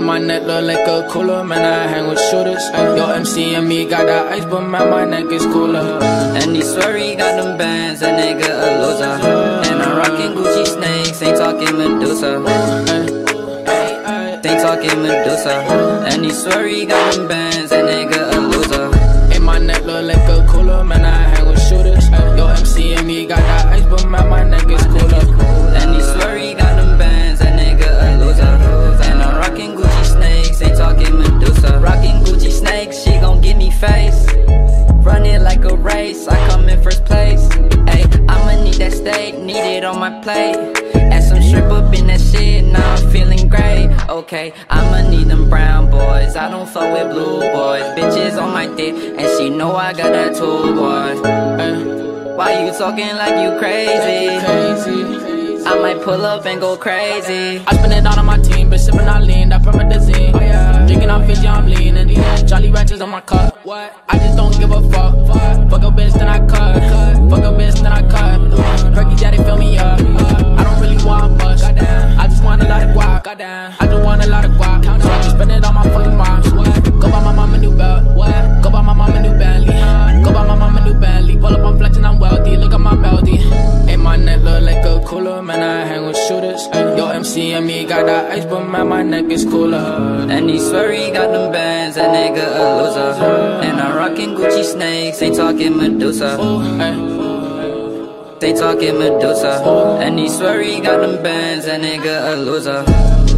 Ayy, my neck look like a cooler, man, I hang with shooters. Ay, Yo, MC and me got that ice, but man, my neck is cooler. And he swear he got them bands, that nigga a loser. And I'm rockin' Gucci snakes, ain't talking Medusa. Ain't talking Medusa. And he swear he got them bands. Race, I come in first place. Ayy, I'ma need that steak, need it on my plate. Add some shrimp up in that shit, now I'm feeling great. Okay, I'ma need them brown boys. I don't fuck with blue boys. Bitches on my dick, and she know I got that tool boy. Why you talking like you crazy? I might pull up and go crazy. I spend it all on my team, been sipping on lean, that promethazine. Oh yeah, drinking on Fiji, I'm leaning. Jolly Ranchers on my cup. What? I just don't give a. Fuck Fuck a bitch, then I cut. Perky Daddy fill me up. I don't really want much. I just want a lot of guap. I just want a lot of guap. So I just spend it on my fucking moms. Go buy my mom a new belt. Go buy my mom a new Bentley. Go buy my mom a new Bentley. Pull up, I'm flexing, I'm wealthy. Look at my belty. Ain't my neck look like a cooler, man. I hang with shooters. Yo, MC and me got that ice, but man, my neck is cooler. And he swear he got them bands, that nigga a loser. I'm Gucci snakes, ain't talking Medusa. They talking Medusa. And he swear he got them bands, that nigga a loser.